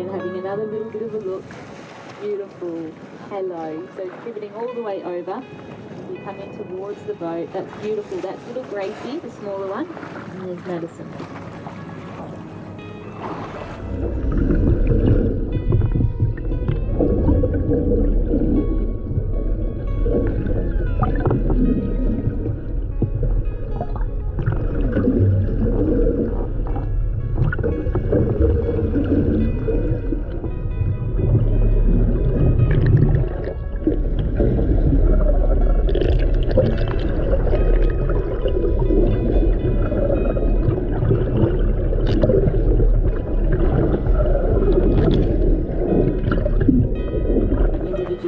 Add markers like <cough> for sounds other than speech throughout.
another little bit of a look. Beautiful. Hello. So pivoting all the way over. You come in towards the boat. That's beautiful. That's little Gracie, the smaller one. And there's Maddison.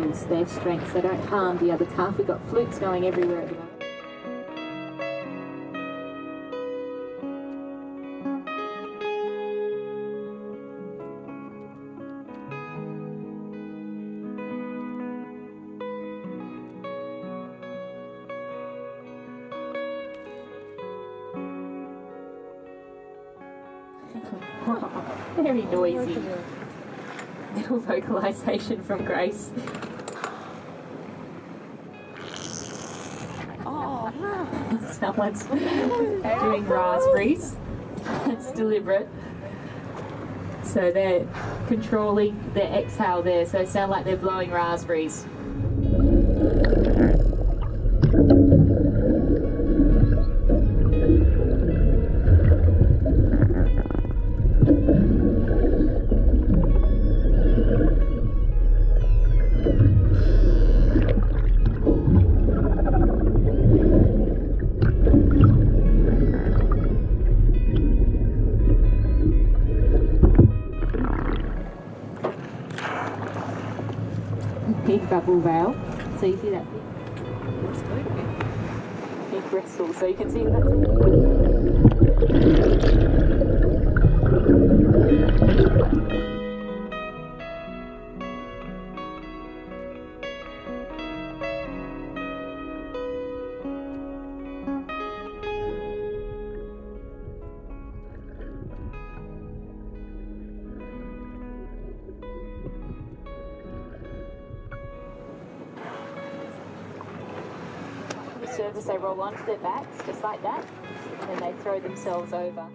Their strengths. They don't harm the other calf. We've got flukes going everywhere at the moment. <laughs> Very noisy. Little vocalization from Grace. <laughs> Someone's doing raspberries. It's deliberate. So they're controlling their exhale there, so it sounds like they're blowing raspberries. Big bubble veil. So you see that big, big bristle. So you can see that. Service they roll onto their backs just like that, and then they throw themselves over.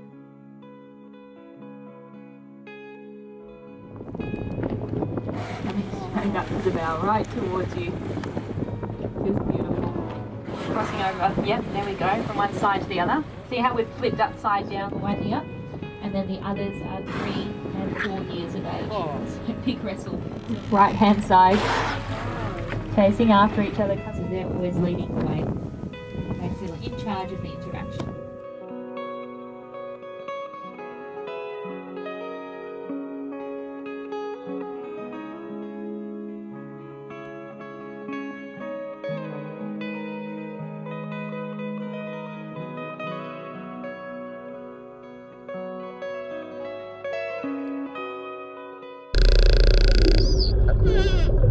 Coming straight up to the bow, right towards you. Just beautiful. Crossing over. Yep, there we go. From one side to the other. See how we've flipped upside down the one here? And then the others are three and four years of age. Oh. So <laughs> big wrestle. Right hand side. Chasing after each other they're always leading the way. They feel in charge of the interaction. <laughs>